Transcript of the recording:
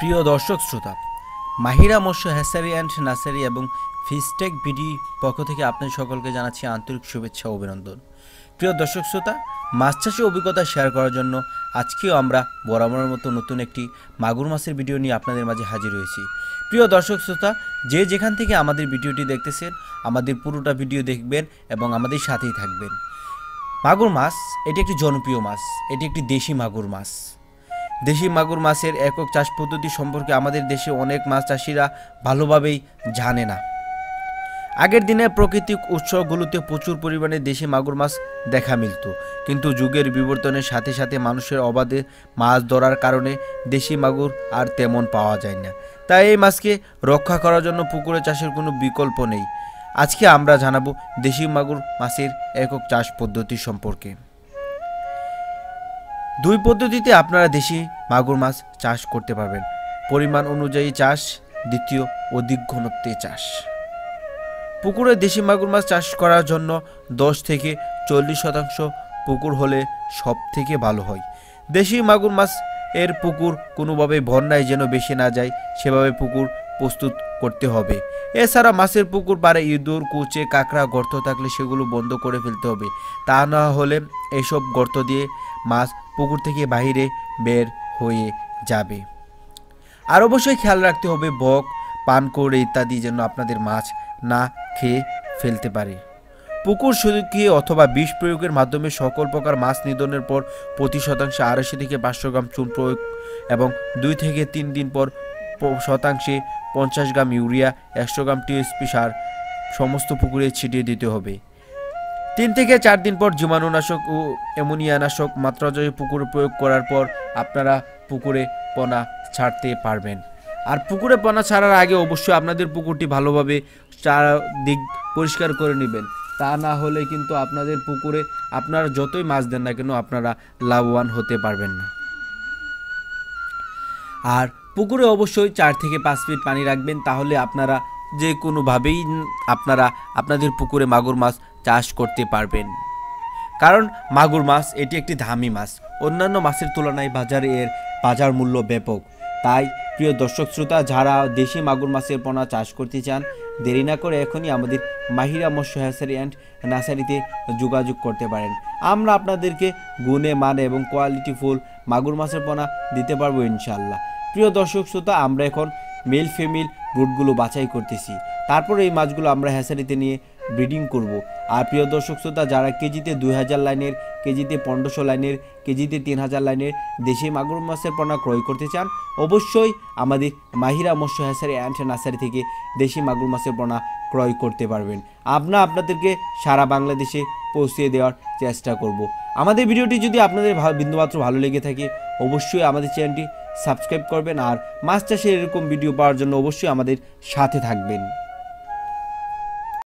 প্রিয় দর্শক শ্রোতা, মাহিরা মৎস্য হ্যাসারি অ্যান্ড নার্সারি এবং ফিস্টেক বিডি পক্ষ থেকে আপনাদের সকলকে জানাচ্ছি আন্তরিক শুভেচ্ছা অভিনন্দন। প্রিয় দর্শক শ্রোতা, মাছ চাষে অভিজ্ঞতা শেয়ার করার জন্য আজকেও আমরা বরাবরের মতো নতুন একটি মাগুর মাছের ভিডিও নিয়ে আপনাদের মাঝে হাজির হয়েছি। প্রিয় দর্শক শ্রোতা, যে যেখান থেকে আমাদের ভিডিওটি দেখতেছেন, আমাদের পুরোটা ভিডিও দেখবেন এবং আমাদের সাথেই থাকবেন। মাগুর মাছ, এটি একটি জনপ্রিয় মাছ, এটি একটি দেশি মাগুর মাছ। দেশি মাগুর মাছের একক চাষ পদ্ধতি সম্পর্কে আমাদের দেশে অনেক মাছ চাষিরা ভালোভাবেই জানে না। আগের দিনে প্রাকৃতিক উৎসগুলোতে প্রচুর পরিমাণে দেশি মাগুর মাছ দেখা মিলত, কিন্তু যুগের বিবর্তনের সাথে সাথে মানুষের অবাধে মাছ ধরার কারণে দেশি মাগুর আর তেমন পাওয়া যায় না। তাই এই মাছকে রক্ষা করার জন্য পুকুরে চাষের কোনো বিকল্প নেই। আজকে আমরা জানাব দেশি মাগুর মাছের একক চাষ পদ্ধতি সম্পর্কে। দুই পদ্ধতিতে আপনারা দেশি মাগুর মাছ চাষ করতে পারবেন। পরিমাণ অনুযায়ী চাষ, দ্বিতীয় অধিক ঘনত্বে চাষ। পুকুরে দেশি মাগুর মাছ চাষ করার জন্য দশ থেকে চল্লিশ শতাংশ পুকুর হলে সব থেকে ভালো হয়। দেশি মাগুর মাছ এর পুকুর কোনোভাবে বন্যায় যেন বেশি না যায়, সেভাবে পুকুর প্রস্তুত করতে হবে। এছাড়া মাছের পুকুর, পাড়ে ইঁদুর, কুচে, কাঁকড়া, গর্ত থাকলে সেগুলো বন্ধ করে ফেলতে হবে। তা না হলে এসব গর্ত দিয়ে মাছ পুকুর থেকে বাইরে বের হয়ে যাবে। আর অবশ্যই খেয়াল রাখতে হবে, বক পানকৌড়ে ইত্যাদি যেন আপনাদের মাছ না খেয়ে ফেলতে পারে। পুকুর শুকিয়ে অথবা বিষ প্রয়োগের মাধ্যমে সকল প্রকার মাছ নিধনের পর প্রতি শতাংশে আড়াইশো থেকে পাঁচশো গ্রাম চুন প্রয়োগ এবং দুই থেকে তিন দিন পর শতাংশে পঞ্চাশ গ্রাম ইউরিয়া, একশো গ্রাম টিএসপি সার সমস্ত পুকুরে ছিটিয়ে দিতে হবে। তিন থেকে চার দিন পর জীবাণুনাশক ও অ্যামোনিয়ানাশক মাত্রাজয়ী পুকুরে প্রয়োগ করার পর আপনারা পুকুরে পোনা ছাড়তে পারবেন। আর পুকুরে পোনা ছাড়ার আগে অবশ্যই আপনাদের পুকুরটি ভালোভাবে চারদিক পরিষ্কার করে নেবেন। তা না হলে কিন্তু আপনাদের পুকুরে আপনারা যতই মাছ দেন না কেন আপনারা লাভবান হতে পারবেন না। আর পুকুরে অবশ্যই চার থেকে পাঁচ ফিট পানি রাখবেন, তাহলে আপনারা যে কোনোভাবেই আপনারা আপনাদের পুকুরে মাগুর মাছ চাষ করতে পারবেন। কারণ মাগুর মাছ এটি একটি ধামি মাছ। অন্যান্য মাছের তুলনায় বাজারে এর বাজার মূল্য ব্যাপক। তাই প্রিয় দর্শক শ্রোতা, যারা দেশি মাগুর মাছের পোনা চাষ করতে চান, দেরি না করে এখনই আমাদের মাহিরা মৎস্য হ্যাসারি অ্যান্ড নার্সারিতে যোগাযোগ করতে পারেন। আমরা আপনাদেরকে গুণে মানে এবং কোয়ালিটি ফুল মাগুর মাছের পোনা দিতে পারব ইনশাল্লাহ প্রিয় দর্শক শ্রোতা, আমরা এখন মেল ফিমেল ব্রুডগুলো বাছাই করতেছি। তারপর এই মাছগুলো আমরা হ্যাসারিতে নিয়ে ব্রিডিং করব। আর প্রিয় দর্শক শ্রোতা, যারা কেজিতে দুই হাজার লাইনের, কেজিতে পনেরোশো লাইনের, কেজিতে তিন হাজার লাইনের দেশি মাগুর মাছের পোনা ক্রয় করতে চান, অবশ্যই আমাদের মাহিরা মৎস্য হ্যাসারি অ্যান্ড নার্সারি থেকে দেশি মাগুর মাছের পোনা ক্রয় করতে পারবেন। আমরা আপনাদেরকে সারা বাংলাদেশে পৌঁছে দেওয়ার চেষ্টা করব। আমাদের ভিডিওটি যদি আপনাদের বিন্দুমাত্র ভালো লেগে থাকে, অবশ্যই আমাদের চ্যানেলটি সাবস্ক্রাইব করবেন আর মাছ চাষের এরকম ভিডিও পাওয়ার জন্য অবশ্যই আমাদের সাথে থাকবেন।